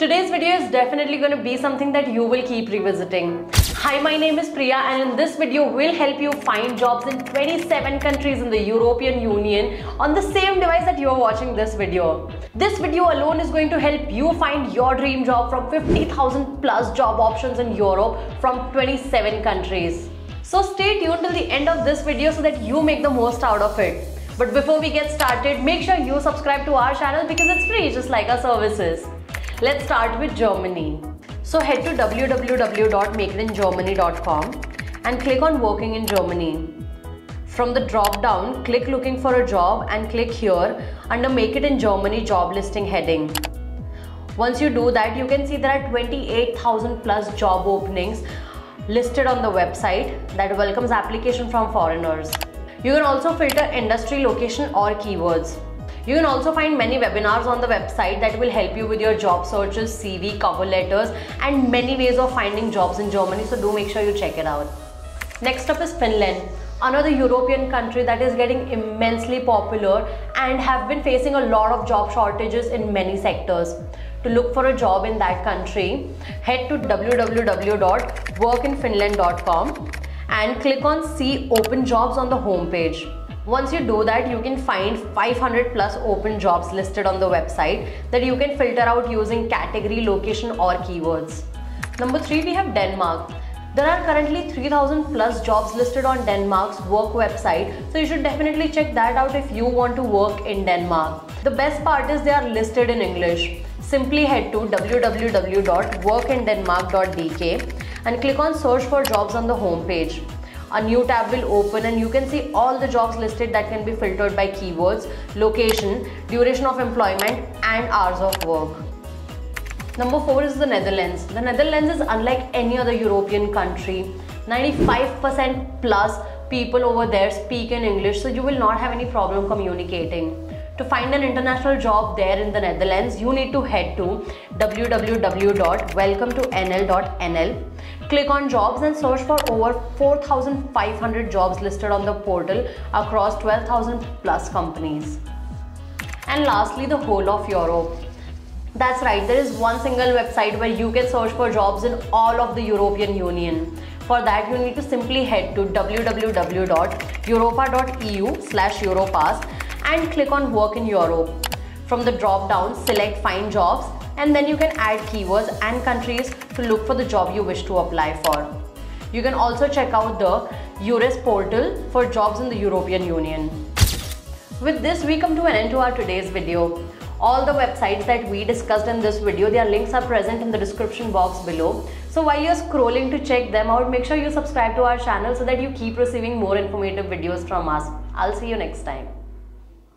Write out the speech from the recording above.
Today's video is definitely going to be something that you will keep revisiting. Hi, my name is Priya and in this video we'll help you find jobs in 27 countries in the European Union on the same device that you're watching this video. This video alone is going to help you find your dream job from 50,000 plus job options in Europe from 27 countries. So stay tuned till the end of this video so that you make the most out of it. But before we get started, make sure you subscribe to our channel because it's free just like our services. Let's start with Germany. So head to www.makeitingermany.com and click on working in Germany. From the drop down, click looking for a job and click here under make it in Germany job listing heading. Once you do that, you can see there are 28,000 plus job openings listed on the website that welcomes application from foreigners. You can also filter industry, location or keywords. You can also find many webinars on the website that will help you with your job searches, CV, cover letters and many ways of finding jobs in Germany so do make sure you check it out. Next up is Finland, another European country that is getting immensely popular and have been facing a lot of job shortages in many sectors. To look for a job in that country, head to www.workinfinland.com and click on see open jobs on the home page. Once you do that, you can find 500 plus open jobs listed on the website that you can filter out using category, location or keywords. Number three, we have Denmark. There are currently 3000 plus jobs listed on Denmark's work website, so you should definitely check that out if you want to work in Denmark. The best part is they are listed in English. Simply head to www.workindenmark.dk and click on search for jobs on the home page a new tab will open and you can see all the jobs listed that can be filtered by keywords, location, duration of employment and hours of work. Number 4 is the Netherlands. The Netherlands is unlike any other European country. 95% plus people over there speak in English so you will not have any problem communicating. To find an international job there in the Netherlands, you need to head to www.welcometonl.nl Click on jobs and search for over 4,500 jobs listed on the portal across 12,000 plus companies. And lastly, the whole of Europe. That's right, there is one single website where you can search for jobs in all of the European Union. For that, you need to simply head to www.europa.eu slash Europass and click on Work in Europe. From the drop down, select Find Jobs and then you can add keywords and countries to look for the job you wish to apply for. You can also check out the EURES portal for jobs in the European Union. With this, we come to an end to our today's video. All the websites that we discussed in this video, their links are present in the description box below. So while you're scrolling to check them out, make sure you subscribe to our channel so that you keep receiving more informative videos from us. I'll see you next time.